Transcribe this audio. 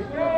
Amen.